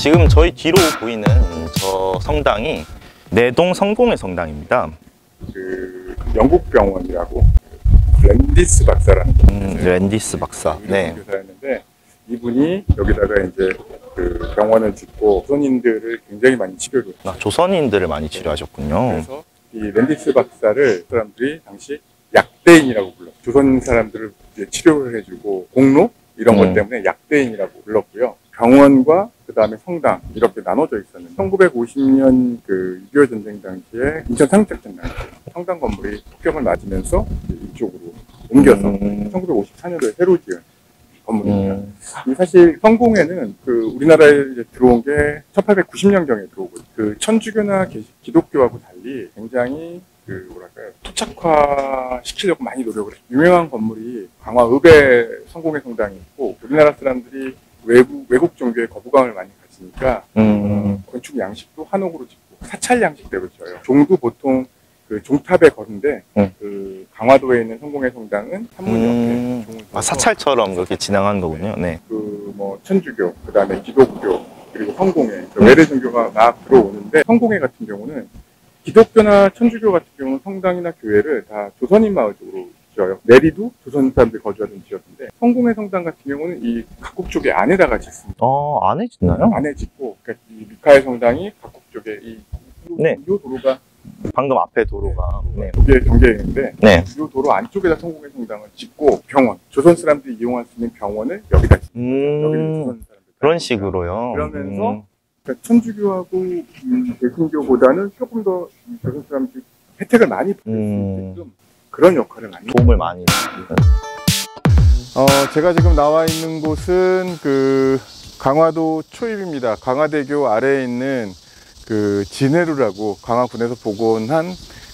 지금 저희 뒤로 보이는 저 성당이 내동 성공회 성당입니다. 그 영국 병원이라고 랜디스 박사라는 음, 랜디스 박사. 네. 선교사였는데 이분이 여기다가 이제 그 병원을 짓고 조선인들을 굉장히 많이 치료를. 아, 조선인들을 많이 치료하셨군요. 그래서 이 랜디스 박사를 사람들이 당시 약대인이라고 불렀어요. 조선 사람들을 이제 치료를 해주고 공로 이런 것 음. 때문에 약대인이라고 불렀고요. 병원과 그 다음에 성당 이렇게 나눠져 있었는데 1950년 그 6.25 전쟁 당시에 인천 상륙작전 당시 성당 건물이 폭격을 맞으면서 이쪽으로 옮겨서 음. 1954년도에 새로 지은 건물입니다. 음, 이 사실 성공회는 그 우리나라에 들어온 게 1890년경에 들어오고 그 천주교나 기- 기독교하고 달리 굉장히 그 뭐랄까요 토착화 시키려고 많이 노력을 했어요. 유명한 건물이 강화읍에 성공회 성당이 있고 우리나라 사람들이 외국 외국 종교에 거부감을 많이 가지니까 음, 건축 양식도 한옥으로 짓고 사찰 양식대로 지어요. 종도 보통 그 종탑에 거는데 음. 그 강화도에 있는 성공회 성당은 옆에 음. 종을 아, 사찰처럼 그렇게 진행한 거군요. 네. 그뭐 천주교, 그 다음에 기독교, 그리고 성공회, 그 외래 종교가 막 들어오는데 성공회 같은 경우는 기독교나 천주교 같은 경우는 성당이나 교회를 다 조선인 마을 쪽으로 지어요. 내리도 조선 사람들이 거주하던 지역인데 성공회 성당 같은 경우는 이 각국 쪽에 안에다가 짓습니다. 어, 안 해지나요? 안에 짓고 그러니까 이 미카엘 성당이 각국 쪽에 이, 요, 네. 요 도로가 방금 앞에 도로가. 네. 두개 경계했는데 네. 이 도로 안쪽에다 성공회 성당을 짓고 병원, 조선 사람들이 이용할 수 있는 병원을 여기다 짓. 여기는 음, 조선 사람들 그런 식으로요. 그러면서 음, 그러니까 천주교하고 음, 개신교보다는 조금 더이 조선 사람들이 혜택을 많이 받을 음. 수 있게끔 그런 역할을 많이 도움을 많이. 어, 제가 지금 나와 있는 곳은 그 강화도 초입입니다. 강화대교 아래에 있는 그 진해루라고 강화군에서 복원한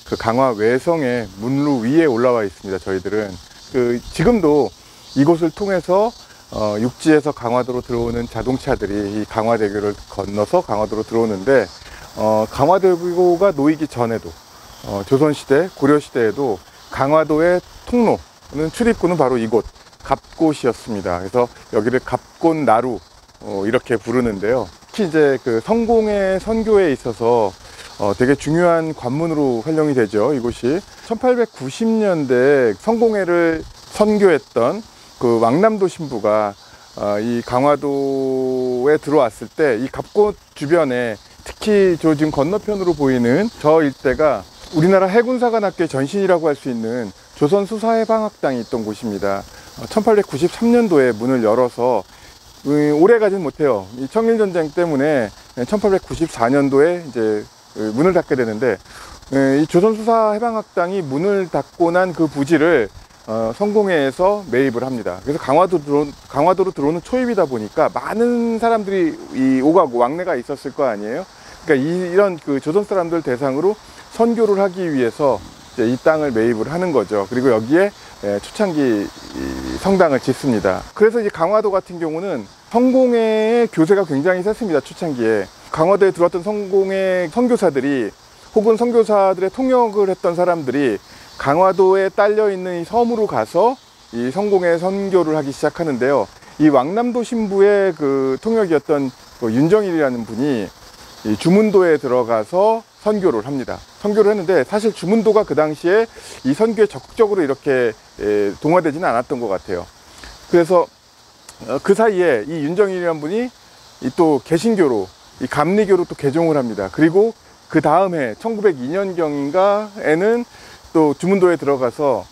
그 강화 외성의 문루 위에 올라와 있습니다. 저희들은 그 지금도 이곳을 통해서 어, 육지에서 강화도로 들어오는 자동차들이 이 강화대교를 건너서 강화도로 들어오는데 어, 강화대교가 놓이기 전에도 어, 조선시대, 고려시대에도 강화도의 통로는 출입구는 바로 이곳 갑곳이었습니다. 그래서 여기를 갑곳나루 어, 이렇게 부르는데요. 특히 이제 그 성공의 선교에 있어서 어, 되게 중요한 관문으로 활용이 되죠. 이곳이 1890년대 성공회를 선교했던 그 왕남도 신부가 어, 이 강화도에 들어왔을 때 이 갑곳 주변에 특히 저 지금 건너편으로 보이는 저 일대가 우리나라 해군사관학교의 전신이라고 할 수 있는 조선 수사해방학당이 있던 곳입니다. 1893년도에 문을 열어서 음, 오래 가진 못해요. 이 청일전쟁 때문에 1894년도에 이제 그 문을 닫게 되는데 에, 이 조선수사해방학당이 문을 닫고 난 그 부지를 어, 성공회에서 매입을 합니다. 그래서 강화도 들어, 강화도로 들어오는 초입이다 보니까 많은 사람들이 이 오가고 왕래가 있었을 거 아니에요. 그러니까 이, 이런 그 조선 사람들 대상으로 선교를 하기 위해서 이 땅을 매입을 하는 거죠. 그리고 여기에 예, 초창기 이 성당을 짓습니다. 그래서 이제 강화도 같은 경우는 성공회의 교세가 굉장히 셌습니다. 초창기에 강화도에 들어왔던 성공회 선교사들이 혹은 선교사들의 통역을 했던 사람들이 강화도에 딸려 있는 이 섬으로 가서 이 성공회 선교를 하기 시작하는데요. 이 왕남도 신부의 그 통역이었던 그 윤정일이라는 분이 이 주문도에 들어가서 선교를 합니다. 선교를 했는데 사실 주문도가 그 당시에 이 선교에 적극적으로 이렇게 에, 동화되지는 않았던 것 같아요. 그래서 어, 그 사이에 이 윤정일이라는 분이 이또 개신교로 이 감리교로 또 개종을 합니다. 그리고 그 다음해 1902년경인가에는 또 주문도에 들어가서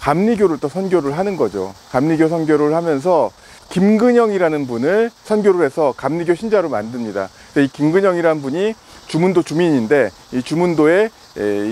감리교를 또 선교를 하는 거죠. 감리교 선교를 하면서 김근영이라는 분을 선교를 해서 감리교 신자로 만듭니다. 이 김근영이라는 분이 주문도 주민인데 이 주문도에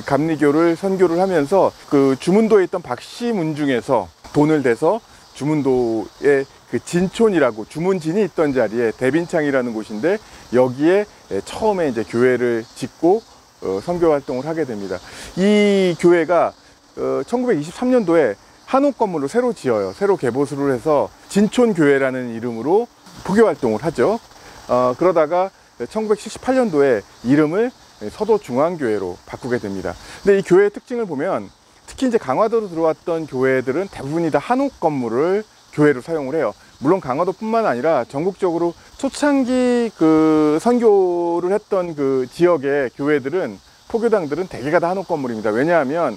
감리교를 선교를 하면서 그 주문도에 있던 박씨 문중에서 돈을 대서 주문도의 그 진촌이라고 주문진이 있던 자리에 대빈창이라는 곳인데 여기에 에, 처음에 이제 교회를 짓고 어, 선교 활동을 하게 됩니다. 이 교회가 어, 1923년도에 한옥 건물로 새로 지어요. 새로 개보수를 해서 진촌교회라는 이름으로 포교 활동을 하죠. 어, 그러다가 1978년도에 이름을 서도중앙교회로 바꾸게 됩니다. 근데 이 교회의 특징을 보면 특히 이제 강화도로 들어왔던 교회들은 대부분이 다 한옥 건물을 교회로 사용을 해요. 물론 강화도뿐만 아니라 전국적으로 초창기 그 선교를 했던 그 지역의 교회들은 포교당들은 대개가 다 한옥 건물입니다. 왜냐하면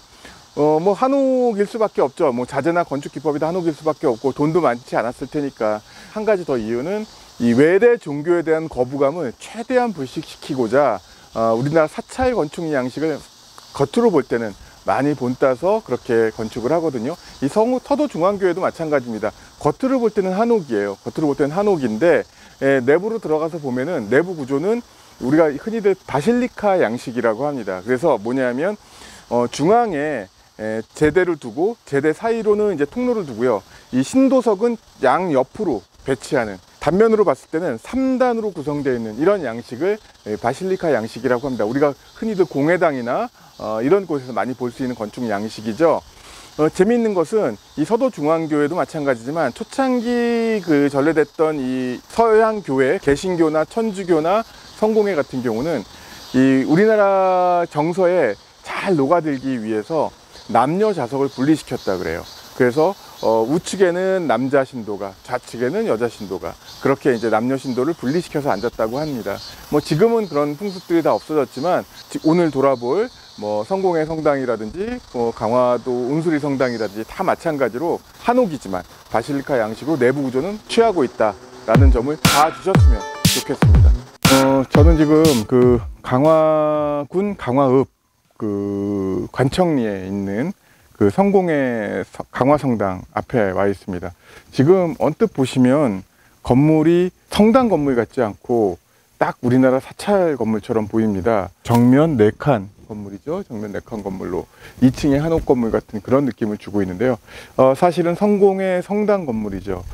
어 뭐 한옥일 수밖에 없죠. 뭐 자재나 건축 기법이 다 한옥일 수밖에 없고 돈도 많지 않았을 테니까 한 가지 더 이유는 이 외대 종교에 대한 거부감을 최대한 불식시키고자 어, 우리나라 사찰 건축 양식을 겉으로 볼 때는 많이 본따서 그렇게 건축을 하거든요. 이 성우 터도 중앙교회도 마찬가지입니다. 겉으로 볼 때는 한옥이에요. 겉으로 볼 때는 한옥인데 에, 내부로 들어가서 보면은 내부 구조는 우리가 흔히들 바실리카 양식이라고 합니다. 그래서 뭐냐면 어, 중앙에 에, 제대를 두고 제대 사이로는 이제 통로를 두고요. 이 신도석은 양 옆으로 배치하는 단면으로 봤을 때는 3단으로 구성되어 있는 이런 양식을 에, 바실리카 양식이라고 합니다. 우리가 흔히들 공회당이나 어, 이런 곳에서 많이 볼 수 있는 건축 양식이죠. 어, 재미있는 것은 이 서도 중앙교회도 마찬가지지만 초창기 그 전래됐던 이 서양 교회, 개신교나 천주교나 성공회 같은 경우는 이 우리나라 정서에 잘 녹아들기 위해서 남녀 자석을 분리시켰다 그래요. 그래서 어, 우측에는 남자 신도가 좌측에는 여자 신도가 그렇게 이제 남녀 신도를 분리시켜서 앉았다고 합니다. 뭐 지금은 그런 풍습들이 다 없어졌지만 지- 오늘 돌아볼 뭐 성공의 성당이라든지 뭐 강화도 운수리 성당이라든지 다 마찬가지로 한옥이지만 바실리카 양식으로 내부 구조는 취하고 있다라는 점을 봐주셨으면 좋겠습니다. 어, 저는 지금 그 강화군 강화읍 그 관청리에 있는 그 성공의 서- 강화성당 앞에 와 있습니다. 지금 언뜻 보시면 건물이 성당 건물 같지 않고 딱 우리나라 사찰 건물처럼 보입니다. 정면 네칸 건물이죠. 정면 네칸 건물로 2층의 한옥 건물 같은 그런 느낌을 주고 있는데요. 어, 사실은 성공의 성당 건물이죠.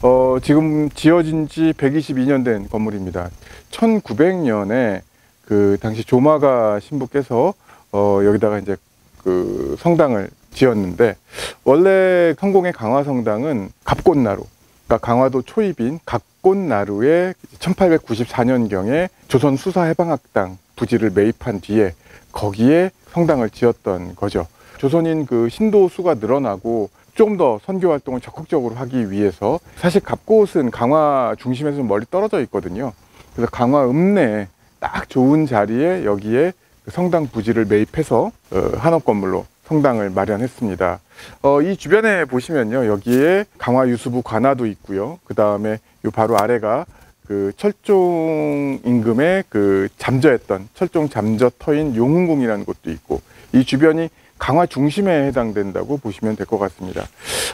어, 지금 지어진 지 122년 된 건물입니다. 1900년에 그 당시 조마가 신부께서 어, 여기다가 이제 그 성당을 지었는데 원래 성공의 강화 성당은 갑꽃나루 그러니까 강화도 초입인 갑꽃나루에 1894년경에 조선 수사해방학당 부지를 매입한 뒤에 거기에 성당을 지었던 거죠. 조선인 그 신도 수가 늘어나고 좀 더 선교 활동을 적극적으로 하기 위해서 사실 갑꽃은 강화 중심에서 좀 멀리 떨어져 있거든요. 그래서 강화 읍내에 딱 좋은 자리에 여기에 그 성당 부지를 매입해서 어, 한옥 건물로 성당을 마련했습니다. 어, 이 주변에 보시면요, 여기에 강화 유수부 관아도 있고요. 그 다음에 요 바로 아래가 그 철종 임금의 그 잠저했던 철종 잠저터인 용흥궁이라는 곳도 있고 이 주변이 강화 중심에 해당된다고 보시면 될 것 같습니다.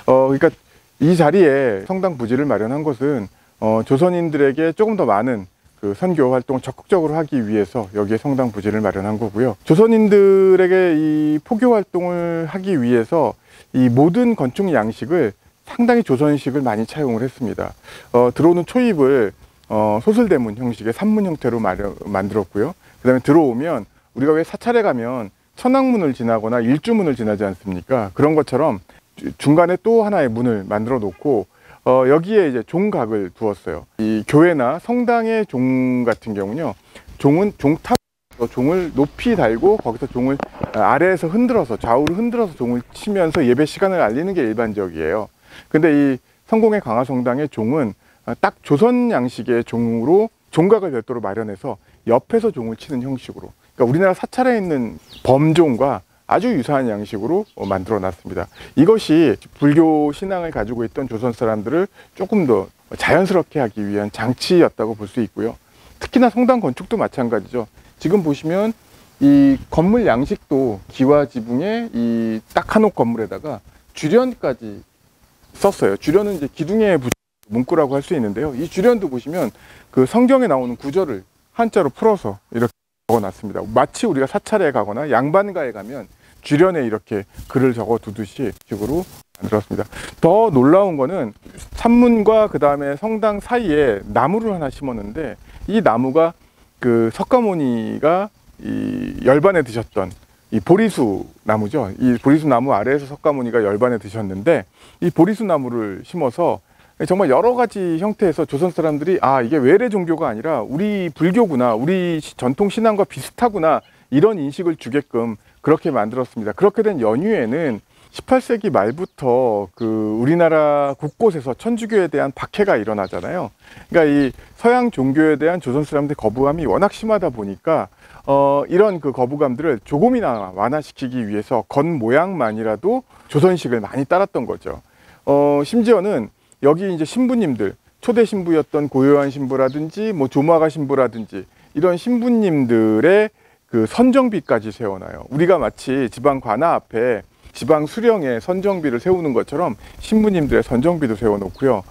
어, 그러니까 이 자리에 성당 부지를 마련한 것은 어, 조선인들에게 조금 더 많은 그 선교 활동을 적극적으로 하기 위해서 여기에 성당 부지를 마련한 거고요. 조선인들에게 이 포교 활동을 하기 위해서 이 모든 건축 양식을 상당히 조선식을 많이 차용을 했습니다. 어, 들어오는 초입을 어, 소슬대문 형식의 산문 형태로 마련, 만들었고요. 그 다음에 들어오면 우리가 왜 사찰에 가면 천왕문을 지나거나 일주문을 지나지 않습니까? 그런 것처럼 주- 중간에 또 하나의 문을 만들어 놓고 어, 여기에 이제 종각을 두었어요. 이 교회나 성당의 종 같은 경우는요, 종은 종탑, 종을 높이 달고 거기서 종을 아래에서 흔들어서 좌우로 흔들어서 종을 치면서 예배 시간을 알리는 게 일반적이에요. 근데 이 성공의 강화성당의 종은 딱 조선 양식의 종으로 종각을 별도로 마련해서 옆에서 종을 치는 형식으로. 그러니까 우리나라 사찰에 있는 범종과 아주 유사한 양식으로 어, 만들어 놨습니다. 이것이 불교 신앙을 가지고 있던 조선 사람들을 조금 더 자연스럽게 하기 위한 장치였다고 볼 수 있고요. 특히나 성당 건축도 마찬가지죠. 지금 보시면 이 건물 양식도 기와 지붕에 이 딱 한 옥 건물에다가 주련까지 썼어요. 주련은 이제 기둥에 붙 문구라고 할 수 있는데요. 이 주련도 보시면 그 성경에 나오는 구절을 한자로 풀어서 이렇게 적어놨습니다. 마치 우리가 사찰에 가거나 양반가에 가면 주련에 이렇게 글을 적어 두듯이 식으로 만들었습니다. 더 놀라운 거는 산문과 그 다음에 성당 사이에 나무를 하나 심었는데 이 나무가 그 석가모니가 이 열반에 드셨던 이 보리수 나무죠. 이 보리수 나무 아래에서 석가모니가 열반에 드셨는데 이 보리수 나무를 심어서 정말 여러 가지 형태에서 조선 사람들이 아 이게 외래 종교가 아니라 우리 불교구나 우리 시- 전통 신앙과 비슷하구나 이런 인식을 주게끔 그렇게 만들었습니다. 그렇게 된 연유에는 18세기 말부터 그 우리나라 곳곳에서 천주교에 대한 박해가 일어나잖아요. 그러니까 이 서양 종교에 대한 조선 사람들의 거부감이 워낙 심하다 보니까 어 이런 그 거부감들을 조금이나 완화시키기 위해서 겉 모양만이라도 조선식을 많이 따랐던 거죠. 어 심지어는 여기 이제 신부님들 초대 신부였던 고요한 신부라든지 뭐 조마가 신부라든지 이런 신부님들의 그 선정비까지 세워놔요. 우리가 마치 지방 관아 앞에 지방 수령에 선정비를 세우는 것처럼 신부님들의 선정비도 세워놓고요.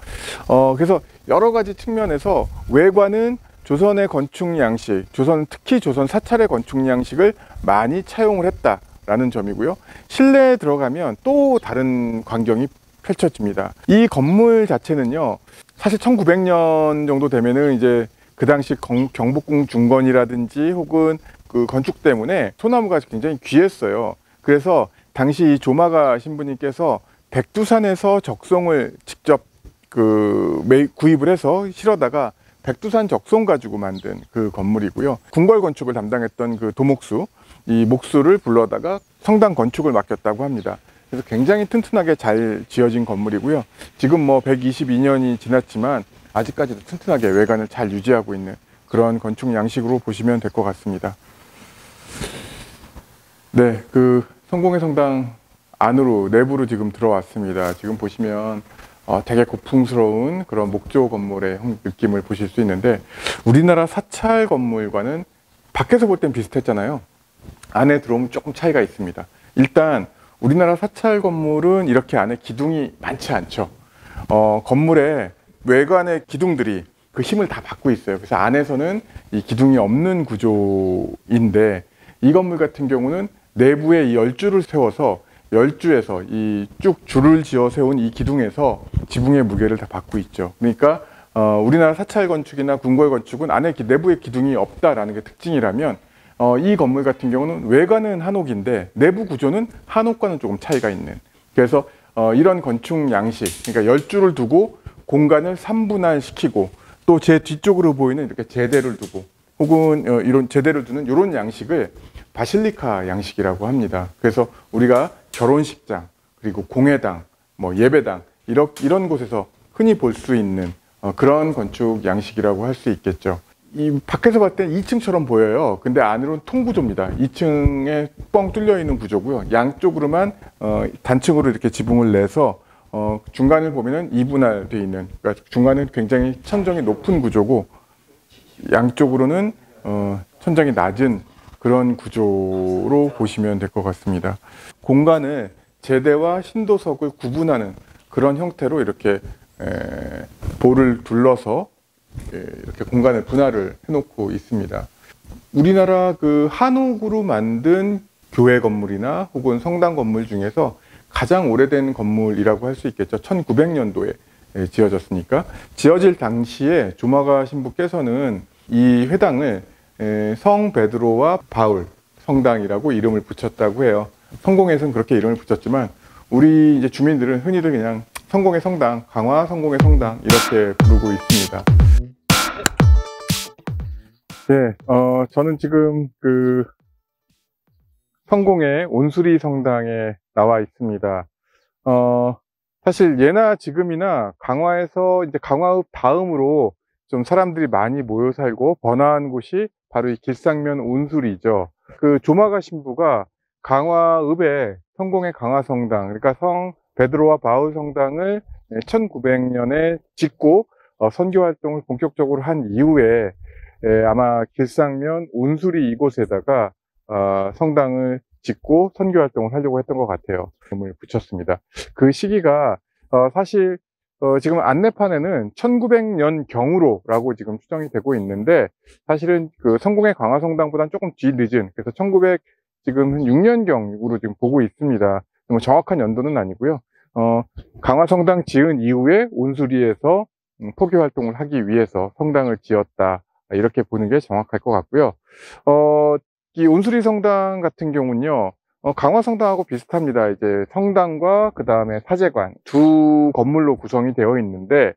어, 그래서 여러 가지 측면에서 외관은 조선의 건축 양식, 조선 특히 조선 사찰의 건축 양식을 많이 차용을 했다라는 점이고요. 실내에 들어가면 또 다른 광경이 펼쳐집니다. 이 건물 자체는요, 사실 1900년 정도 되면은 이제 그 당시 경- 경복궁 중건이라든지 혹은 그 건축 때문에 소나무가 굉장히 귀했어요. 그래서 당시 이 조마가 신부님께서 백두산에서 적송을 직접 그 매- 구입을 해서 실어다가 백두산 적송 가지고 만든 그 건물이고요. 궁궐 건축을 담당했던 그 도목수 이 목수를 불러다가 성당 건축을 맡겼다고 합니다. 그래서 굉장히 튼튼하게 잘 지어진 건물이고요. 지금 뭐 122년이 지났지만 아직까지도 튼튼하게 외관을 잘 유지하고 있는 그런 건축 양식으로 보시면 될 것 같습니다. 네, 그 성공의 성당 안으로 내부로 지금 들어왔습니다. 지금 보시면 어, 되게 고풍스러운 그런 목조 건물의 형- 느낌을 보실 수 있는데 우리나라 사찰 건물과는 밖에서 볼 땐 비슷했잖아요. 안에 들어오면 조금 차이가 있습니다. 일단 우리나라 사찰 건물은 이렇게 안에 기둥이 많지 않죠. 어, 건물의 외관의 기둥들이 그 힘을 다 받고 있어요. 그래서 안에서는 이 기둥이 없는 구조인데 이 건물 같은 경우는 내부에 이 열줄을 세워서 열주에서 이 쭉 줄을 지어 세운 이 기둥에서 지붕의 무게를 다 받고 있죠. 그러니까 어, 우리나라 사찰 건축이나 궁궐 건축은 안에 기- 내부에 기둥이 없다라는 게 특징이라면 어, 이 건물 같은 경우는 외관은 한옥인데 내부 구조는 한옥과는 조금 차이가 있는. 그래서 어, 이런 건축 양식, 그러니까 열줄을 두고 공간을 3분할 시키고 또 제 뒤쪽으로 보이는 이렇게 제대를 두고 혹은 어, 이런 제대를 두는 이런 양식을 바실리카 양식이라고 합니다. 그래서 우리가 결혼식장 그리고 공회당, 뭐 예배당 이런 이런 곳에서 흔히 볼 수 있는 어, 그런 건축 양식이라고 할 수 있겠죠. 이 밖에서 봤을 때 2층처럼 보여요. 근데 안으로는 통구조입니다. 2층에 뻥 뚫려 있는 구조고요. 양쪽으로만 어, 단층으로 이렇게 지붕을 내서 어, 중간을 보면은 이분할되어 있는 그러니까 중간은 굉장히 천정이 높은 구조고 양쪽으로는 어, 천장이 낮은 그런 구조로 보시면 될 것 같습니다. 공간을 제대와 신도석을 구분하는 그런 형태로 이렇게 에, 볼을 둘러서 예, 이렇게 공간을 분할을 해놓고 있습니다. 우리나라 그 한옥으로 만든 교회 건물이나 혹은 성당 건물 중에서 가장 오래된 건물이라고 할 수 있겠죠. 1900년도에 지어졌으니까 지어질 당시에 조마가 신부께서는 이 회당을 에, 성 베드로와 바울 성당이라고 이름을 붙였다고 해요. 성공에서는 그렇게 이름을 붙였지만 우리 이제 주민들은 흔히들 그냥 성공의 성당, 강화 성공의 성당 이렇게 부르고 있습니다. 네, 어, 저는 지금 그 성공의 온수리 성당에 나와 있습니다. 어, 사실 예나 지금이나 강화에서 이제 강화읍 다음으로 좀 사람들이 많이 모여 살고 번화한 곳이 바로 이 길상면 온수리죠. 그 조마가 신부가 강화읍의 성공의 강화성당, 그러니까 성 베드로와 바울 성당을 1900년에 짓고 어, 선교 활동을 본격적으로 한 이후에 에, 아마 길상면 온수리 이곳에다가 어, 성당을 짓고 선교 활동을 하려고 했던 것 같아요. 이름을 붙였습니다. 그 시기가 어, 사실 어, 지금 안내판에는 1900년 경으로라고 지금 추정이 되고 있는데 사실은 그 성공의 강화성당보다는 조금 뒤 늦은 그래서 1900 지금 6년경으로 지금 보고 있습니다. 뭐 정확한 연도는 아니고요. 어, 강화성당 지은 이후에 온수리에서 음, 포교 활동을 하기 위해서 성당을 지었다. 이렇게 보는 게 정확할 것 같고요. 어, 이 온수리 성당 같은 경우는요, 어, 강화성당하고 비슷합니다. 이제 성당과 그 다음에 사제관 두 건물로 구성이 되어 있는데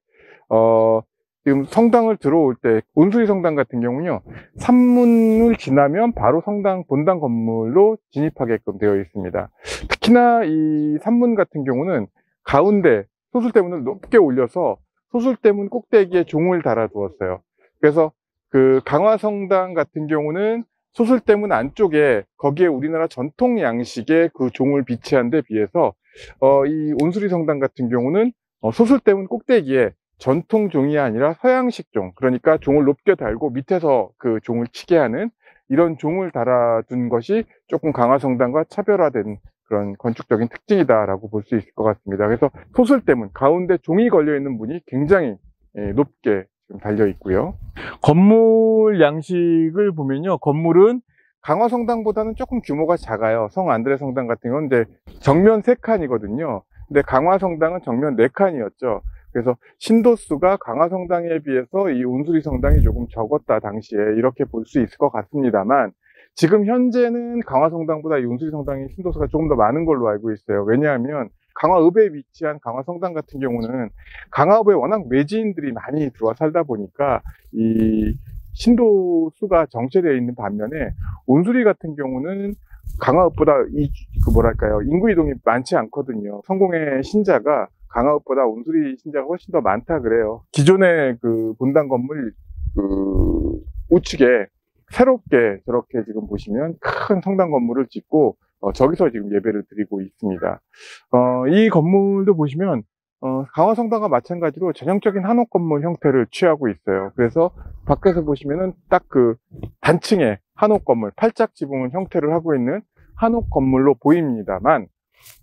어, 지금 성당을 들어올 때 온수리 성당 같은 경우는요 산문을 지나면 바로 성당 본당 건물로 진입하게끔 되어 있습니다. 특히나 이 산문 같은 경우는 가운데 소술대문을 높게 올려서 소술대문 꼭대기에 종을 달아 두었어요. 그래서 그 강화성당 같은 경우는 소술대문 안쪽에 거기에 우리나라 전통 양식의 그 종을 비치한 데 비해서 어, 이 온수리 성당 같은 경우는 어, 소술대문 꼭대기에 전통 종이 아니라 서양식 종 그러니까 종을 높게 달고 밑에서 그 종을 치게 하는 이런 종을 달아둔 것이 조금 강화성당과 차별화된 그런 건축적인 특징이다라고 볼 수 있을 것 같습니다. 그래서 소술대문 가운데 종이 걸려 있는 문이 굉장히 예, 높게 달려 있고요. 건물 양식을 보면요. 건물은 강화성당보다는 조금 규모가 작아요. 성 안드레 성당 같은 경우는 이제 정면 세 칸이거든요. 근데 강화성당은 정면 네 칸이었죠. 그래서 신도수가 강화성당에 비해서 이 온수리 성당이 조금 적었다 당시에 이렇게 볼 수 있을 것 같습니다만 지금 현재는 강화성당보다 이 온수리 성당이 신도수가 조금 더 많은 걸로 알고 있어요. 왜냐하면 강화읍에 위치한 강화성당 같은 경우는 강화읍에 워낙 외지인들이 많이 들어와 살다 보니까 이 신도수가 정체되어 있는 반면에 온수리 같은 경우는 강화읍보다 이, 그 뭐랄까요, 인구 이동이 많지 않거든요. 성공의 신자가 강화읍보다 온수리 신자가 훨씬 더 많다 그래요. 기존의 그 본당 건물 그 우측에 새롭게 저렇게 지금 보시면 큰 성당 건물을 짓고 어, 저기서 지금 예배를 드리고 있습니다. 어, 이 건물도 보시면 어, 강화성당과 마찬가지로 전형적인 한옥 건물 형태를 취하고 있어요. 그래서 밖에서 보시면은 딱 그 단층의 한옥 건물, 팔짝 지붕 형태를 하고 있는 한옥 건물로 보입니다만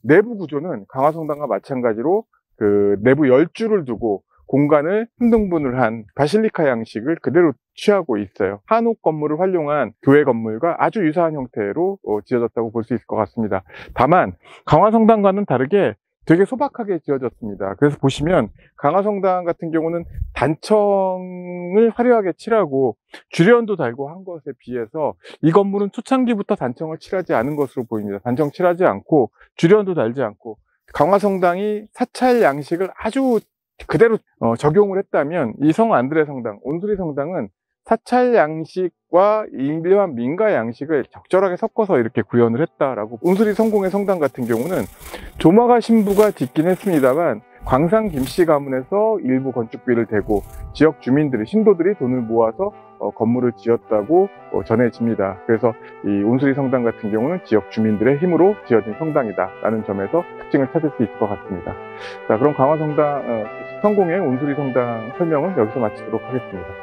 내부 구조는 강화성당과 마찬가지로 그 내부 열줄을 두고 공간을 흥등분을 한 바실리카 양식을 그대로 취하고 있어요. 한옥 건물을 활용한 교회 건물과 아주 유사한 형태로 어, 지어졌다고 볼 수 있을 것 같습니다. 다만 강화성당과는 다르게 되게 소박하게 지어졌습니다. 그래서 보시면 강화성당 같은 경우는 단청을 화려하게 칠하고 주련도 달고 한 것에 비해서 이 건물은 초창기부터 단청을 칠하지 않은 것으로 보입니다. 단청 칠하지 않고 주련도 달지 않고 강화성당이 사찰 양식을 아주 그대로 어, 적용을 했다면 이 성 안드레 성당, 온수리 성당은 사찰 양식과 일반 민가 양식을 적절하게 섞어서 이렇게 구현을 했다라고 온수리 성공의 성당 같은 경우는 조마가 신부가 짓긴 했습니다만 광산 김씨 가문에서 일부 건축비를 대고 지역 주민들이 신도들이 돈을 모아서 어, 건물을 지었다고 어, 전해집니다. 그래서 이 온수리 성당 같은 경우는 지역 주민들의 힘으로 지어진 성당이다라는 점에서 특징을 찾을 수 있을 것 같습니다. 자, 그럼 강화성당 어, 성공의 온수리 성당 설명은 여기서 마치도록 하겠습니다.